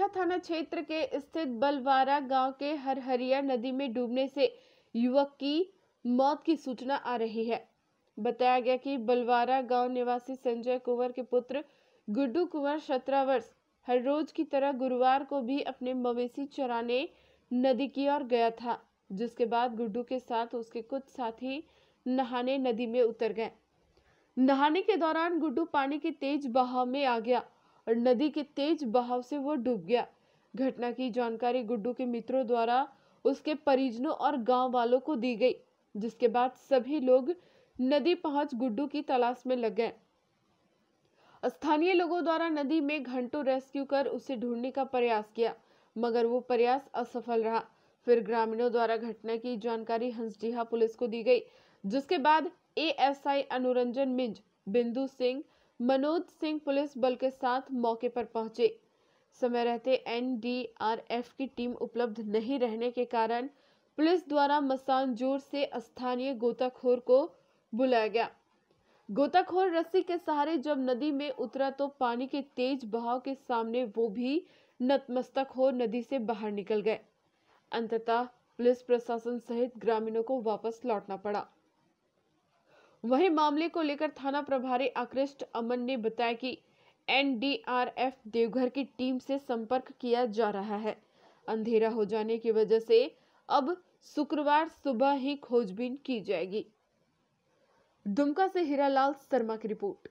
हंसडीहा थाना क्षेत्र के स्थित बलवारा गाँव के हरहरिया नदी में डूबने से युवक की मौत की सूचना आ रही है। बताया गया कि बलवारा गाँव निवासी संजय कुंवर के पुत्र गुड्डू कुंवर सत्रह वर्ष हर रोज की तरह गुरुवार को भी अपने मवेशी चराने नदी की ओर गया था, जिसके बाद गुड्डू के साथ उसके कुछ साथी नहाने नदी में उतर गए। नहाने के दौरान गुड्डू पानी के तेज बहाव में आ गया और नदी के तेज बहाव से वो डूब गया। घटना की जानकारी गुड्डू के मित्रों द्वारा उसके परिजनों और गाँव वालों को दी गई, जिसके बाद सभी लोग नदी पहुँच गुड्डू की तलाश में लग गए। स्थानीय लोगों द्वारा नदी में घंटों रेस्क्यू कर उसे ढूँढने का प्रयास किया, मगर वो प्रयास असफल रहा। फिर ग्रामीणों द्वारा घटना की जानकारी हंसडीहा पुलिस को दी गई, जिसके बाद एएसआई अनुरंजन मिंज, बिंदु सिंह मनोज सिंह पुलिस बल के साथ मौके पर पहुँचे। समय रहते एनडीआरएफ की टीम उपलब्ध नहीं रहने के कारण पुलिस द्वारा मसान ज़ोर से स्थानीय गोताखोर को बुलाया गया। गोताखोर रस्सी के सहारे जब नदी में उतरा तो पानी के तेज बहाव के सामने वो भी नतमस्तक हो नदी से बाहर निकल गए। अंततः पुलिस प्रशासन सहित ग्रामीणों को वापस लौटना पड़ा। वहीं मामले को लेकर थाना प्रभारी आकृष्ट अमन ने बताया कि एनडीआरएफ देवघर की टीम से संपर्क किया जा रहा है। अंधेरा हो जाने की वजह से अब शुक्रवार सुबह ही खोजबीन की जाएगी। दुमका से हीरालाल शर्मा की रिपोर्ट।